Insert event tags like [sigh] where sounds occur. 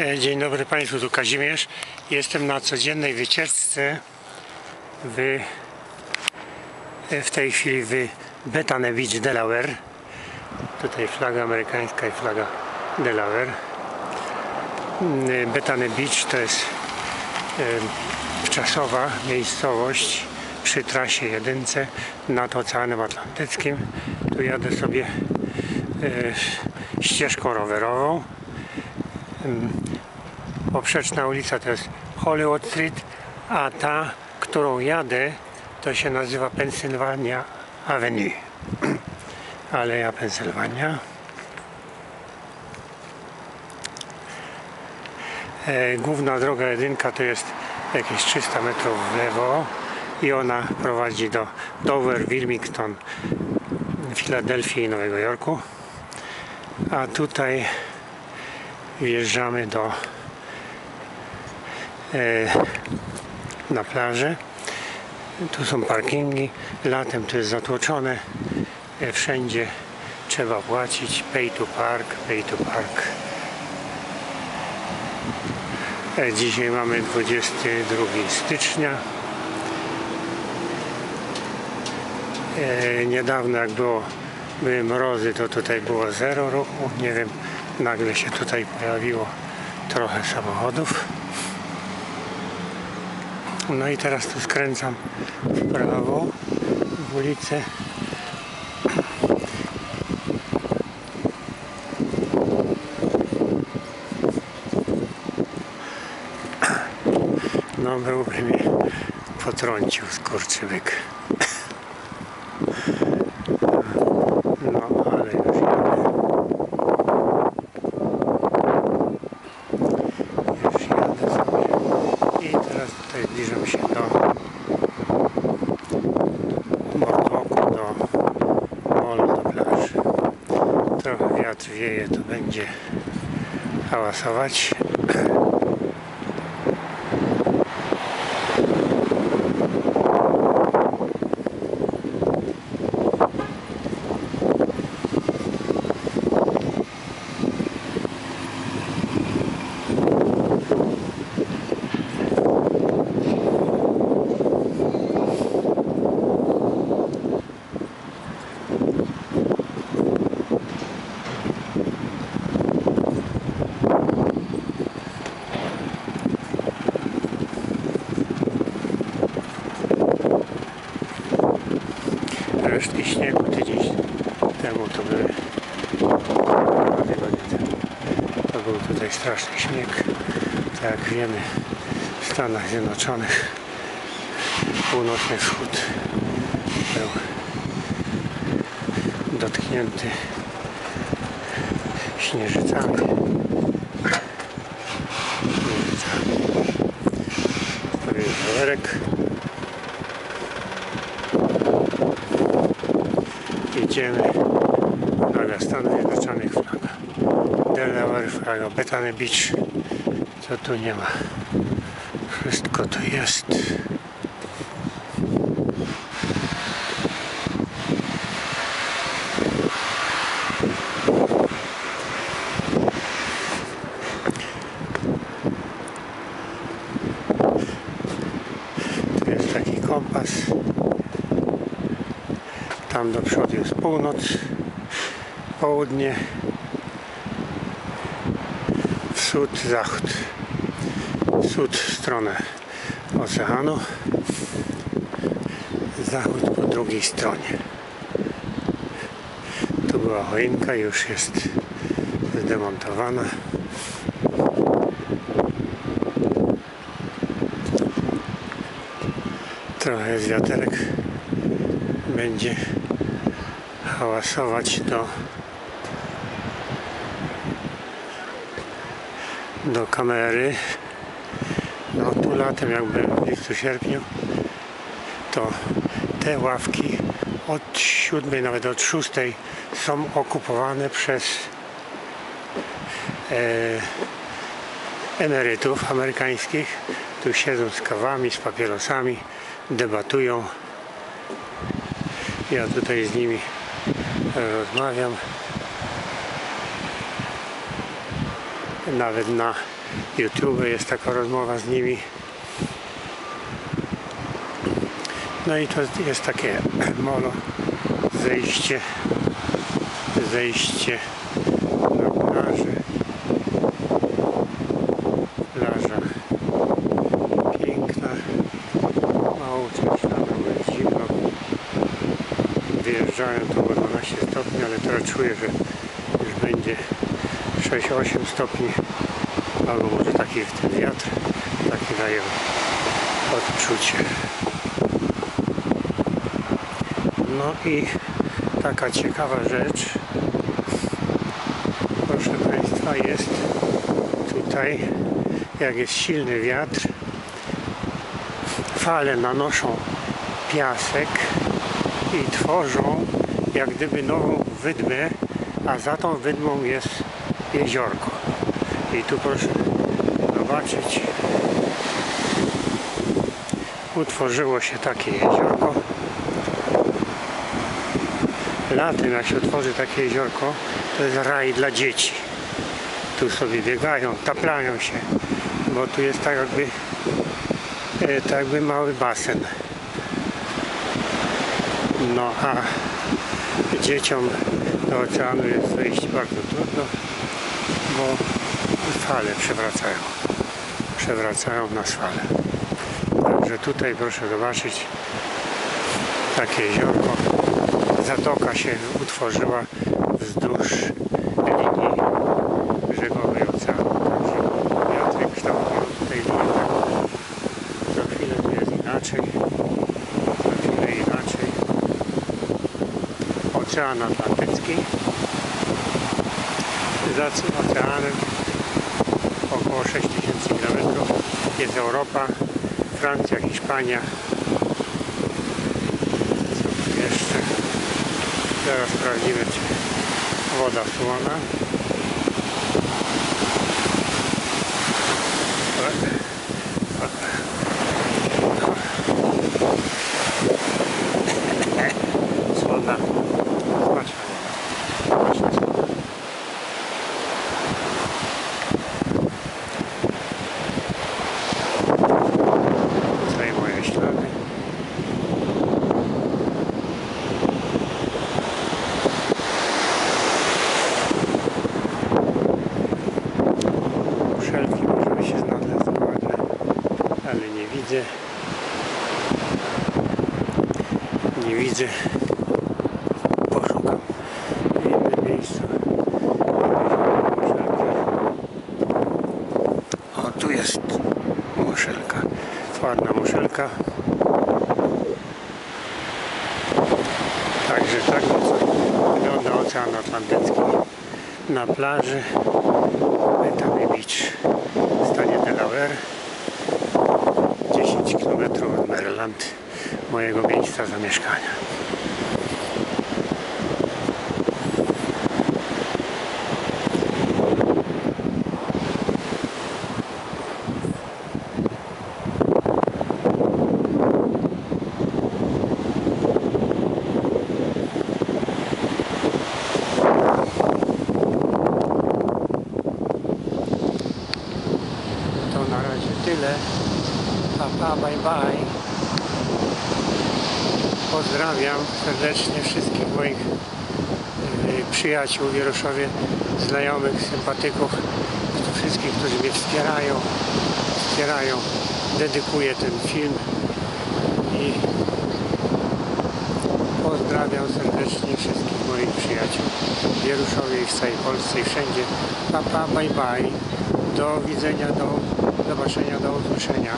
E, Dzień dobry Państwu, tu Kazimierz. Jestem na codziennej wycieczce w, e, w tej chwili w Bethany Beach, Delaware. Tutaj flaga amerykańska i flaga Delaware. Mm, Bethany Beach to jest e, wczasowa miejscowość przy trasie jedynce nad Oceanem Atlantyckim. Tu jadę sobie e, ścieżką rowerową. Poprzeczna ulica to jest Hollywood Street, a ta, którą jadę, to się nazywa Pennsylvania Avenue. [clears throat] Aleja Pensylwania. E, Główna droga jedynka to jest jakieś 300 metrów w lewo i ona prowadzi do Dover, Wilmington, Filadelfii i Nowego Jorku. A tutaj wjeżdżamy do e, na plażę. Tu są parkingi. Latem to jest zatłoczone. E, wszędzie trzeba płacić. Pay to park, pay to park. E, dzisiaj mamy 22 stycznia. Niedawno jak było były mrozy, to tutaj było zero ruchu. Nie wiem, nagle się tutaj pojawiło trochę samochodów. No i teraz tu skręcam w prawo w ulicę. No byłby mnie potrącił skurczybyk. No ale już jadę. Już jadę sobie. I teraz tutaj zbliżam się do Boardwalku, do molu, do plaży. Trochę wiatr wieje, to będzie hałasować. To tygodnie temu. To był tutaj straszny śnieg. Tak jak wiemy w Stanach Zjednoczonych północny wschód był dotknięty śnieżycami. Śnieżycami. Stawiłem rowerek. Jedziemy. Stanów Zjednoczonych, flaga Delaware, flaga Bethany Beach. Co tu nie ma? Wszystko jest. Tu jest taki kompas. Tam do przodu jest północ, południe, wschód, zachód. Wschód w stronę oceanu, zachód po drugiej stronie. Tu była choinka, już jest zdemontowana. Trochę jest wiaterek. Będzie hałasować do do kamery. No tu latem jak byłem w lipcu, sierpniu to te ławki od siódmej, nawet od szóstej są okupowane przez e, emerytów amerykańskich. Tu siedzą z kawami, z papierosami debatują. Ja tutaj z nimi rozmawiam. Nawet na YouTube, jest taka rozmowa z nimi. No i to jest takie [clears throat] molo, zejście, zejście na plaży. Plaża piękna, mało ciepła, jest zimno. Wyjeżdżałem tu było 12 stopni, ale teraz czuję, że już będzie 6-8 stopni. Albo może taki ten wiatr, taki daje odczucie. No i taka ciekawa rzecz, proszę Państwa, jest tutaj, jak jest silny wiatr, fale nanoszą piasek i tworzą jak gdyby nową wydmę, a za tą wydmą jest jeziorko. I tu proszę zobaczyć, utworzyło się takie jeziorko. Latem jak się otworzy takie jeziorko, to jest raj dla dzieci. Tu sobie biegają, taplają się, bo tu jest tak jakby, e, tak jakby mały basen. No a dzieciom do oceanu jest wejść bardzo trudno, bo fale przewracają. Przewracają nas fale. Także tutaj proszę zobaczyć takie jeziorko. Zatoka się utworzyła wzdłuż linii brzegowej oceanu. Także wiatry kształtują tutaj linię taką. Za chwilę tu jest inaczej. Za chwilę inaczej. Ocean Atlantycki. Za oceanem około 6000 km jest Europa, Francja, Hiszpania. Co tu jeszcze? Zaraz sprawdzimy, czy woda. Słona. Smaczna woda. Smaczna słona. Tutaj moje ślady. Wszelki może by się znalazł ładne, ale nie widzę. Nie widzę. Poszukam w innym miejscu. O, tu jest muszelka. Ładna Także tak wygląda Ocean Atlantycki na plaży. Bethany Beach w stanie Delaware. 10 km od Maryland mojego miejsca zamieszkania na razie tyle pa pa bye bye pozdrawiam serdecznie wszystkich moich y, przyjaciół w znajomych, sympatyków, wszystkich, którzy mnie wspierają, wspierają. Dedykuję ten film i pozdrawiam serdecznie wszystkich moich przyjaciół w Wieruszowie i w całej Polsce i wszędzie. Pa, pa, bye, bye. Do widzenia, do zobaczenia, do usłyszenia.